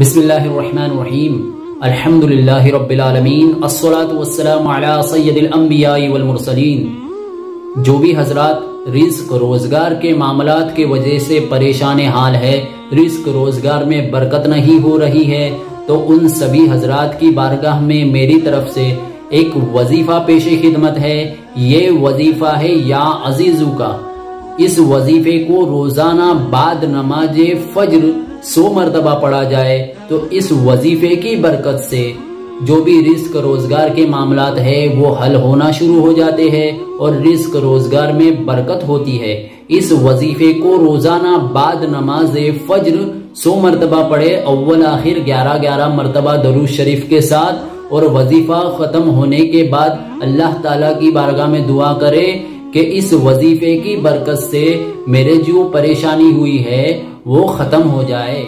बिस्मिल्लाहिर्रहमानिर्रहीम अल्हम्दुलिल्लाहि रब्बिल आलमीन अस्सलातु वस्सलामु अला सय्यदिल अंबियाई वल मुरसलीन जो भी हजरात रिस्क रोज़गार के मामलात के वजह से परेशान हाल है रिस्क रोज़गार में बरकत नहीं हो रही है तो उन सभी हजरात की बारगाह में मेरी तरफ़ से एक वजीफा पेश खिदमत है। ये वजीफा है या अजीजू का। इस वजीफे को रोज़ाना बाद नमाज़ फज्र सौ मरतबा पढ़ा जाए तो इस वजीफे की बरकत से जो भी रिस्क रोज़गार के मामलात है, वो हल होना शुरू हो जाते हैं और रिस्क रोज़गार में बरकत होती है। इस वजीफे को रोज़ाना बाद नमाज़ फज्र सौ मरतबा पढ़े, अव्वल आखिर ग्यारह ग्यारह मरतबा दरूज शरीफ के साथ, और वजीफा खत्म होने के बाद अल्लाह ताला की बारगाह में दुआ करे कि इस वजीफे की बरकत से मेरे जो परेशानी हुई है, वो खत्म हो जाए।